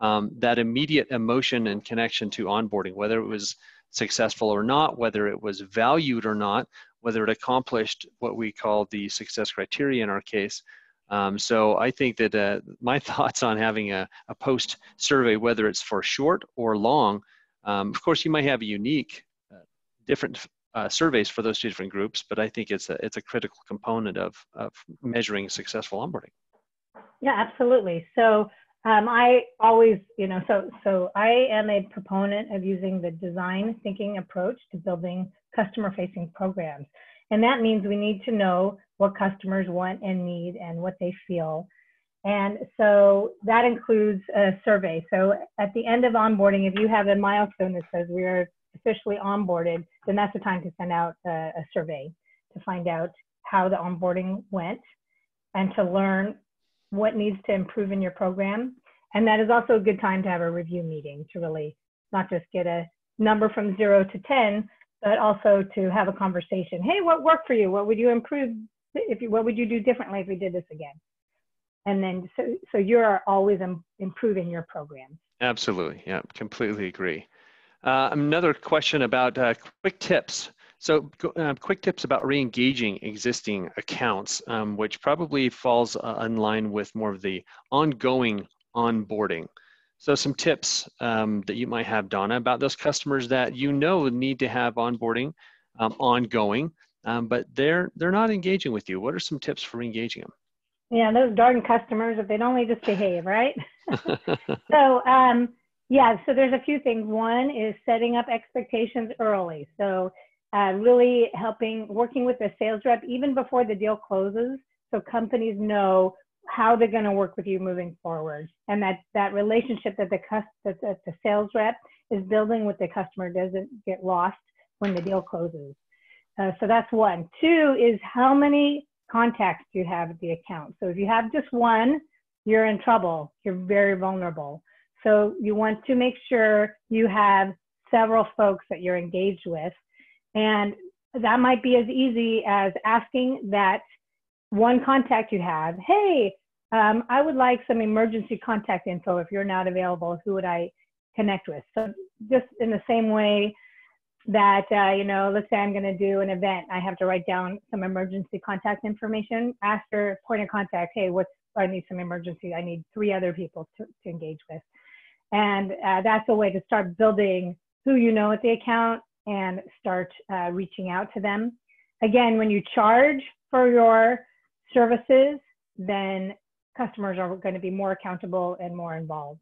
um, that immediate emotion and connection to onboarding, whether it was successful or not, whether it was valued or not, whether it accomplished what we call the success criteria in our case. Um, so I think that uh, my [laughs] thoughts on having a, a post survey, whether it's for short or long, um, of course you might have a unique, uh, different uh, surveys for those two different groups, but I think it's a, it's a critical component of, of measuring successful onboarding. Yeah, absolutely. So um, I always, you know, so so I am a proponent of using the design thinking approach to building customer-facing programs, and that means we need to know what customers want and need and what they feel. And so that includes a survey. So at the end of onboarding, if you have a milestone that says we are officially onboarded, then that's the time to send out a, a survey to find out how the onboarding went and to learn what needs to improve in your program. And that is also a good time to have a review meeting to really not just get a number from zero to 10, but also to have a conversation. Hey, what worked for you? What would you improve? If you, what would you do differently if we did this again? And then, so, so you're always Im improving your program. Absolutely. Yeah, completely agree. Uh, another question about uh, quick tips so uh, quick tips about re-engaging existing accounts, um, which probably falls uh, in line with more of the ongoing onboarding. So some tips um, that you might have, Donna, about those customers that you know need to have onboarding um, ongoing, um, but they're they're not engaging with you. What are some tips for engaging them? Yeah, those darn customers, if they'd only just behave, right? [laughs] so um, yeah, so there's a few things. One is setting up expectations early. So uh, really helping, working with the sales rep even before the deal closes, so companies know how they're going to work with you moving forward, and that that relationship that the that, that the sales rep is building with the customer doesn't get lost when the deal closes. Uh, so that's one. Two is how many contacts do you have at the account. So if you have just one, you're in trouble. You're very vulnerable. So you want to make sure you have several folks that you're engaged with and that might be as easy as asking that one contact you have, hey, um, I would like some emergency contact info. If you're not available, who would I connect with? So just in the same way that, uh, you know, let's say I'm going to do an event, I have to write down some emergency contact information. Ask your point of contact, hey, what's, I need some emergency. I need three other people to, to engage with. And uh, that's a way to start building who you know at the account and start uh, reaching out to them. Again, when you charge for your services, then customers are going to be more accountable and more involved.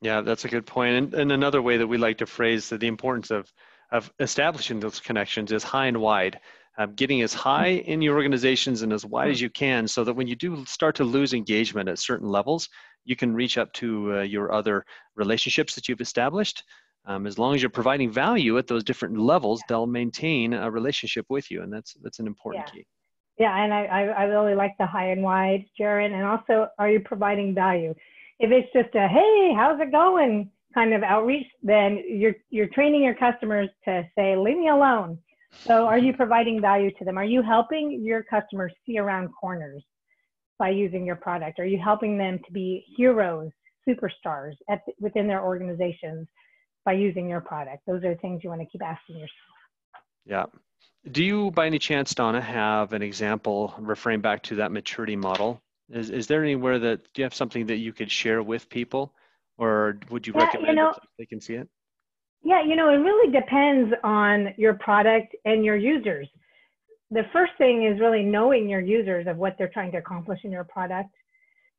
Yeah, that's a good point. And, and another way that we like to phrase the importance of, of establishing those connections is high and wide. Um, getting as high in your organizations and as wide as you can so that when you do start to lose engagement at certain levels, you can reach up to uh, your other relationships that you've established. Um, as long as you're providing value at those different levels, they'll maintain a relationship with you, and that's that's an important yeah. key. Yeah, and I, I really like the high and wide, Jaron. And also, are you providing value? If it's just a hey, how's it going kind of outreach, then you're you're training your customers to say, leave me alone. So, are you [laughs] providing value to them? Are you helping your customers see around corners by using your product? Are you helping them to be heroes, superstars at within their organizations by using your product? Those are the things you want to keep asking yourself. Yeah. Do you, by any chance, Donna, have an example referring back to that maturity model? Is, is there anywhere that, do you have something that you could share with people? Or would you yeah, recommend you know, they can see it? Yeah, you know, it really depends on your product and your users. The first thing is really knowing your users of what they're trying to accomplish in your product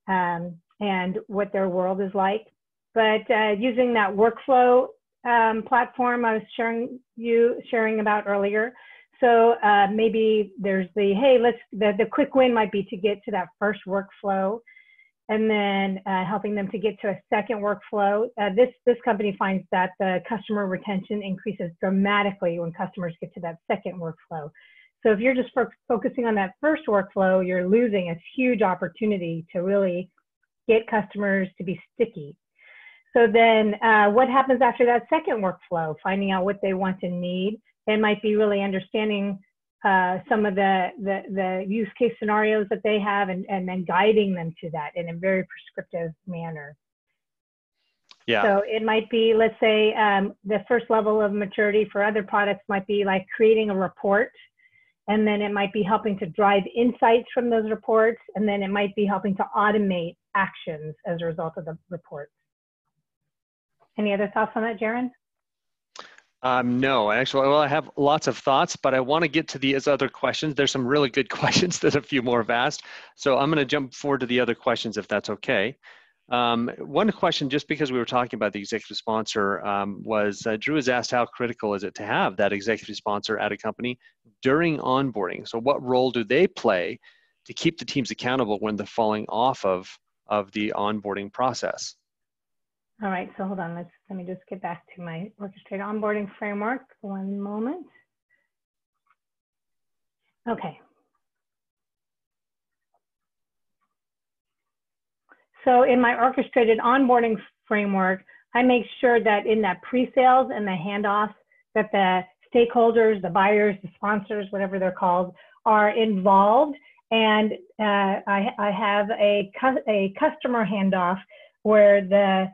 um, and what their world is like. But uh, using that workflow um, platform I was sharing you sharing about earlier, so uh, maybe there's the, hey, let's, the, the quick win might be to get to that first workflow and then uh, helping them to get to a second workflow. Uh, this, this company finds that the customer retention increases dramatically when customers get to that second workflow. So if you're just fo focusing on that first workflow, you're losing a huge opportunity to really get customers to be sticky. So then uh, what happens after that second workflow? Finding out what they want and need it might be really understanding uh, some of the, the, the use case scenarios that they have and, and then guiding them to that in a very prescriptive manner. Yeah. So it might be, let's say, um, the first level of maturity for other products might be like creating a report, and then it might be helping to drive insights from those reports, and then it might be helping to automate actions as a result of the reports. Any other thoughts on that, Jaron? Um, no, actually, well, I have lots of thoughts, but I want to get to these other questions. There's some really good [laughs] questions that a few more have asked. So I'm going to jump forward to the other questions if that's okay. Um, one question, just because we were talking about the executive sponsor, um, was uh, Drew has asked how critical is it to have that executive sponsor at a company during onboarding? So what role do they play to keep the teams accountable when they're falling off of, of the onboarding process? All right, so hold on, let's, let me just get back to my orchestrated onboarding framework. One moment. Okay. So in my orchestrated onboarding framework, I make sure that in that pre-sales and the handoffs that the stakeholders, the buyers, the sponsors, whatever they're called, are involved. And uh, I, I have a, cu a customer handoff where the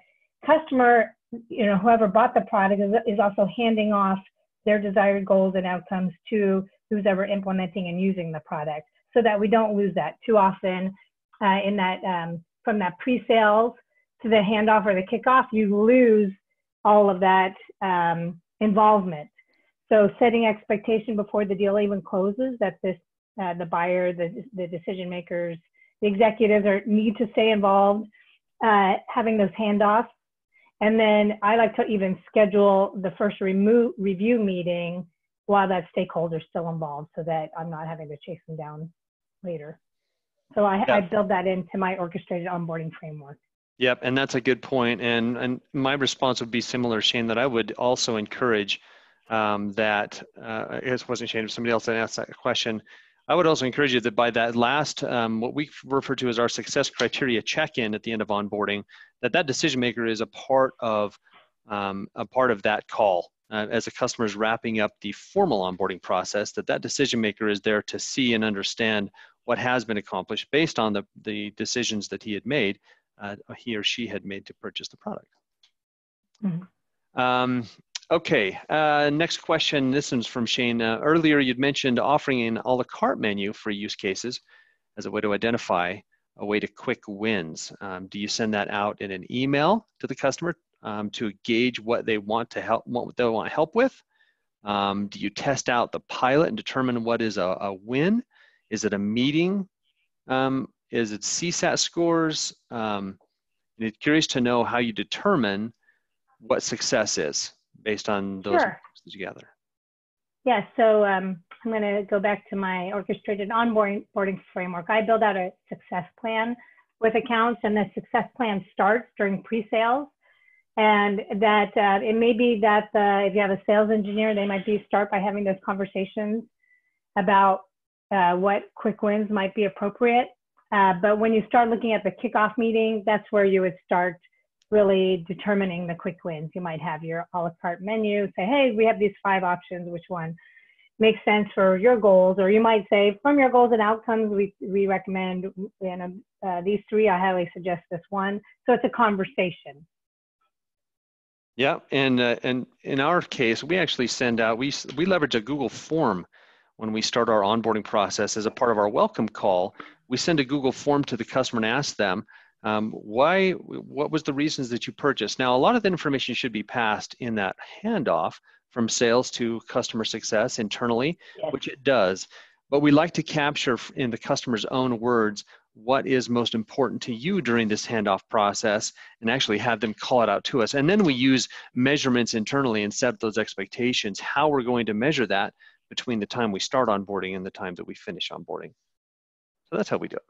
customer, you know, whoever bought the product is, is also handing off their desired goals and outcomes to who's ever implementing and using the product so that we don't lose that too often uh, in that um, from that pre-sales to the handoff or the kickoff you lose all of that um, involvement. So setting expectation before the deal even closes that this uh, the buyer the, the decision makers the executives are need to stay involved uh, having those handoffs and then I like to even schedule the first remo- review meeting while that stakeholder is still involved so that I'm not having to chase them down later. So I, yeah. I build that into my orchestrated onboarding framework. Yep, and that's a good point. And and my response would be similar, Shane. That I would also encourage um, that. Uh, it wasn't Shane, if somebody else that asked that question. I would also encourage you that by that last, um, what we refer to as our success criteria check-in at the end of onboarding, that that decision maker is a part of um, a part of that call. Uh, as a customer is wrapping up the formal onboarding process, that that decision maker is there to see and understand what has been accomplished based on the, the decisions that he had made, uh, he or she had made to purchase the product. Mm-hmm. Um, okay, uh, next question. This one's from Shane. Uh, earlier, you'd mentioned offering an a la carte menu for use cases as a way to identify a way to quick wins. Um, do you send that out in an email to the customer um, to gauge what they want to help, what they want help with? Um, do you test out the pilot and determine what is a, a win? Is it a meeting? Um, is it CSAT scores? Um, curious to know how you determine what success is based on those sure. together. Yeah, so um, I'm going to go back to my orchestrated onboarding framework. I build out a success plan with accounts, and the success plan starts during pre-sales. And that uh, it may be that if you have a sales engineer, they might be start by having those conversations about uh, what quick wins might be appropriate. Uh, but when you start looking at the kickoff meeting, that's where you would start really determining the quick wins. You might have your a la carte menu, say, hey, we have these five options, which one makes sense for your goals? Or you might say, from your goals and outcomes, we, we recommend you know, uh, these three, I highly suggest this one. So it's a conversation. Yeah, and uh, and in our case, we actually send out we we leverage a Google form when we start our onboarding process as a part of our welcome call. We send a Google form to the customer and ask them um, why, what was the reasons that you purchased? Now, a lot of the information should be passed in that handoff from sales to customer success internally, yes. which it does. But we like to capture in the customer's own words what is most important to you during this handoff process and actually have them call it out to us. And then we use measurements internally and set those expectations, how we're going to measure that between the time we start onboarding and the time that we finish onboarding. So that's how we do it.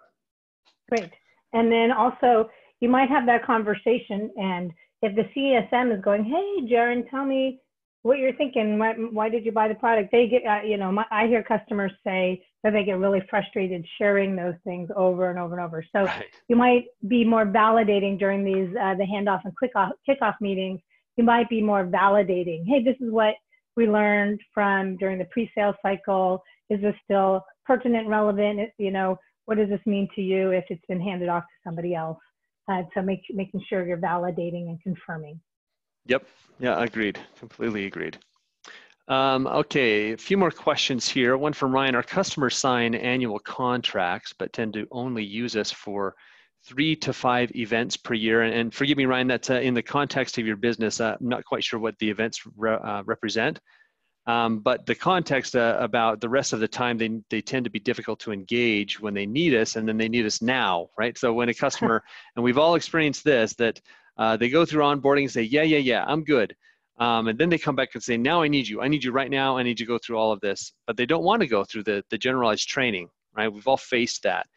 Great. And then also, you might have that conversation, and if the CSM is going, "Hey, Jaron, tell me what you're thinking. Why, why did you buy the product?" They get, uh, you know, my, I hear customers say that they get really frustrated sharing those things over and over and over. So right. you might be more validating during these uh, the handoff and kickoff kickoff meetings. You might be more validating. Hey, this is what we learned from during the pre-sale cycle. Is this still pertinent, relevant? You know, what does this mean to you if it's been handed off to somebody else? Uh, so make, making sure you're validating and confirming. Yep. Yeah, agreed. Completely agreed. Um, okay, a few more questions here. One from Ryan. Our customers sign annual contracts, but tend to only use us for three to five events per year. And, and forgive me, Ryan, that's uh, in the context of your business. Uh, I'm not quite sure what the events re uh, represent. Um, but the context uh, about the rest of the time, they, they tend to be difficult to engage when they need us, and then they need us now, right? So when a customer, [laughs] and we've all experienced this, that uh, they go through onboarding and say, yeah, yeah, yeah, I'm good. Um, and then they come back and say, now I need you. I need you right now. I need you to go through all of this. But they don't want to go through the, the generalized training, right? We've all faced that.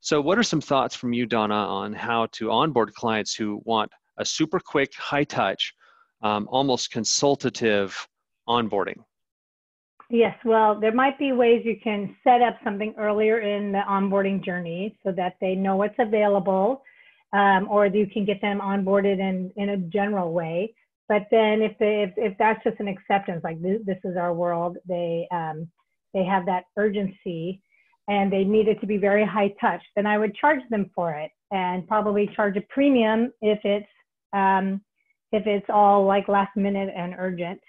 So what are some thoughts from you, Donna, on how to onboard clients who want a super quick, high touch, um, almost consultative onboarding? Yes, well, there might be ways you can set up something earlier in the onboarding journey so that they know what's available, um, or you can get them onboarded in, in a general way. But then if, they, if, if that's just an acceptance, like this, this is our world, they, um, they have that urgency and they need it to be very high touch, then I would charge them for it and probably charge a premium if it's, um, if it's all like last minute and urgent.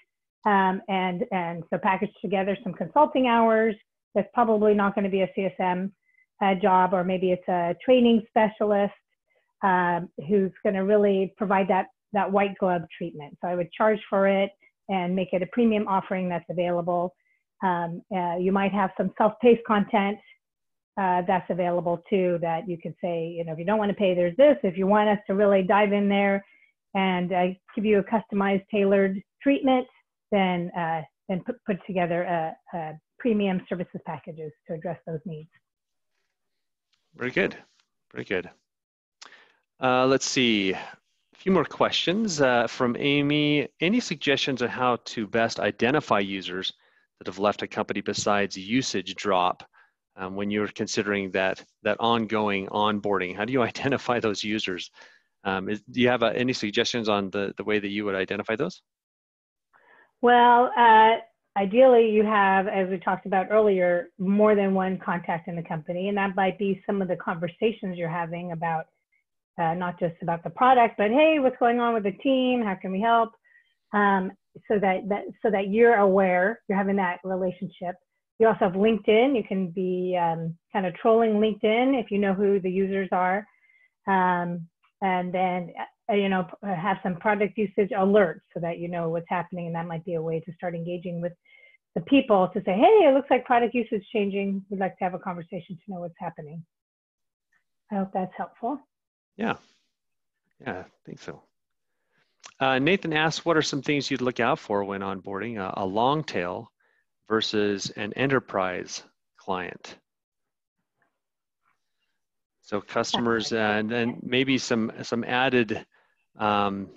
Um, and, and so package together some consulting hours. That's probably not going to be a CSM uh, job, or maybe it's a training specialist um, who's going to really provide that, that white glove treatment. So I would charge for it and make it a premium offering that's available. Um, uh, you might have some self-paced content uh, that's available too that you could say, you know, if you don't want to pay, there's this. If you want us to really dive in there and uh, give you a customized, tailored treatment, then uh, then put, put together a, premium services packages to address those needs. Very good, very good. Uh, let's see, a few more questions uh, from Amy. Any suggestions on how to best identify users that have left a company besides usage drop um, when you're considering that, that ongoing onboarding? How do you [laughs] identify those users? Um, is, do you have uh, any suggestions on the, the way that you would identify those? Well, uh, ideally you have, as we talked about earlier, more than one contact in the company. And that might be some of the conversations you're having about uh, not just about the product, but hey, what's going on with the team? How can we help? Um, so that, that so that you're aware, you're having that relationship. You also have LinkedIn. You can be um, kind of trolling LinkedIn if you know who the users are, um, and then Uh, you know uh, have some product usage alerts so that you know what's happening, and that might be a way to start engaging with the people to say, hey, it looks like product usage changing. We'd like to have a conversation to know what's happening. I hope that's helpful. Yeah, yeah, I think so. Uh, Nathan asks, what are some things you'd look out for when onboarding a, a long tail versus an enterprise client? So customers uh, and then maybe some some added. Um,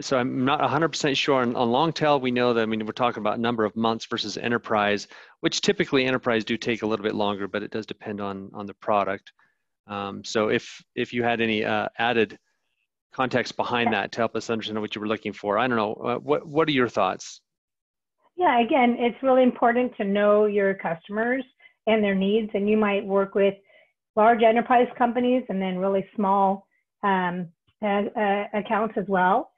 so I'm not 100% sure on, on long tail. We know that I mean we're talking about number of months versus enterprise, which typically enterprise do take a little bit longer, but it does depend on on the product. Um, so if if you had any uh, added context behind that to help us understand what you were looking for, I don't know. Uh, what what are your thoughts? Yeah, again, it's really important to know your customers and their needs, and you might work with large enterprise companies and then really small um, uh, uh, accounts as well.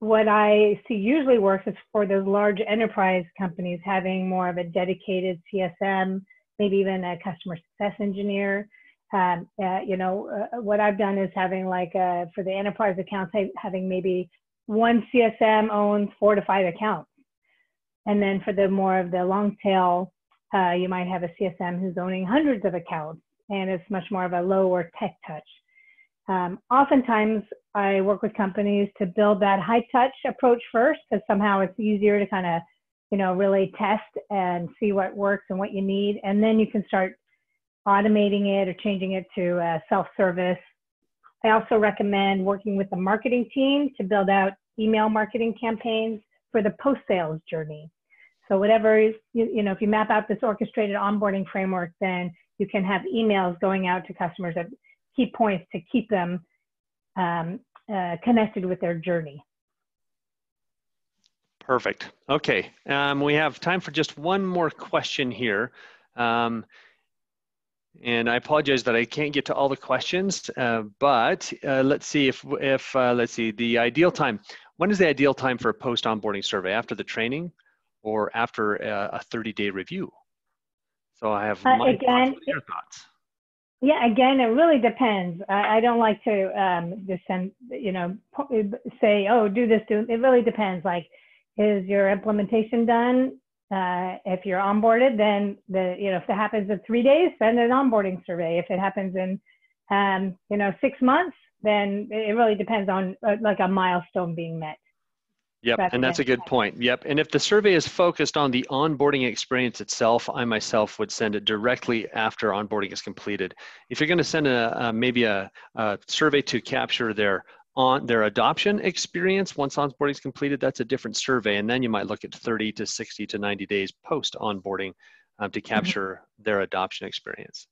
What I see usually works is for those large enterprise companies having more of a dedicated CSM, maybe even a customer success engineer um, uh, you know, uh, what I've done is having like uh, for the enterprise accounts, having maybe one CSM owns four to five accounts. And then for the more of the long tail, uh, you might have a CSM who's owning hundreds of accounts and it's much more of a lower tech touch. Um, oftentimes, I work with companies to build that high touch approach first because somehow it's easier to kind of, you know, really test and see what works and what you need. And then you can start automating it or changing it to uh, self-service. I also recommend working with the marketing team to build out email marketing campaigns for the post-sales journey. So whatever, you, you know, if you map out this orchestrated onboarding framework, then you can have emails going out to customers at key points to keep them um, uh, connected with their journey. Perfect. Okay, um, we have time for just one more question here. Um, and I apologize that I can't get to all the questions, uh, but uh, let's see if, if uh, let's see, the ideal time. When is the ideal time for a post onboarding survey? After the training or after a 30 day review? So I have uh, my again, thoughts. your thoughts? Yeah, again, it really depends. I, I don't like to um, just send, you know, say, oh, do this, do it. really depends. Like, is your implementation done? Uh, if you're onboarded, then the you know if it happens in three days, send an onboarding survey. If it happens in um, you know six months, then it really depends on uh, like a milestone being met. Yep, and that's a good point. Yep, and if the survey is focused on the onboarding experience itself, I myself would send it directly after onboarding is completed. If you're going to send a, maybe a, a survey to capture their on their adoption experience once onboarding is completed that's a different survey and then you might look at 30 to 60 to 90 days post onboarding um, to mm-hmm. capture mm-hmm. their adoption experience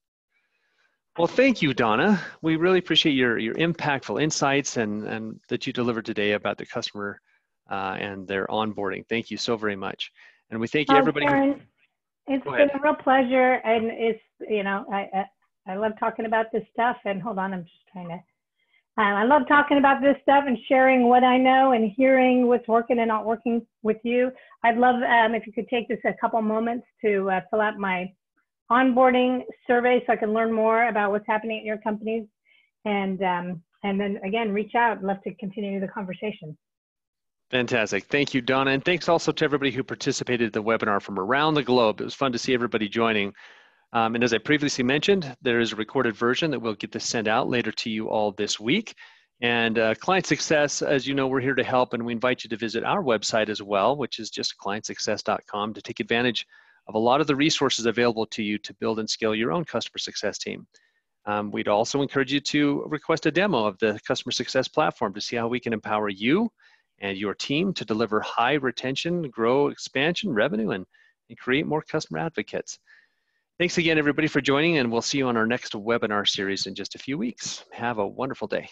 well thank you donna we really appreciate your your impactful insights and and that you delivered today about the customer uh, and their onboarding thank you so very much and we thank you everybody Karen, it's been a real pleasure and it's you know I, I i love talking about this stuff and hold on i'm just trying to um, I love talking about this stuff and sharing what I know and hearing what's working and not working with you. I'd love um, if you could take just a couple moments to uh, fill out my onboarding survey so I can learn more about what's happening at your companies. And, um, and then again, reach out. I'd love to continue the conversation. Fantastic. Thank you, Donna. And thanks also to everybody who participated in the webinar from around the globe. It was fun to see everybody joining. Um, and as I previously mentioned, there is a recorded version that we'll get this sent out later to you all this week. And uh, ClientSuccess, as you know, we're here to help, and we invite you to visit our website as well, which is just clientsuccess.com to take advantage of a lot of the resources available to you to build and scale your own customer success team. Um, we'd also encourage you to request a demo of the customer success platform to see how we can empower you and your team to deliver high retention, grow expansion, revenue, and, and create more customer advocates. Thanks again, everybody, for joining, and we'll see you on our next webinar series in just a few weeks. Have a wonderful day.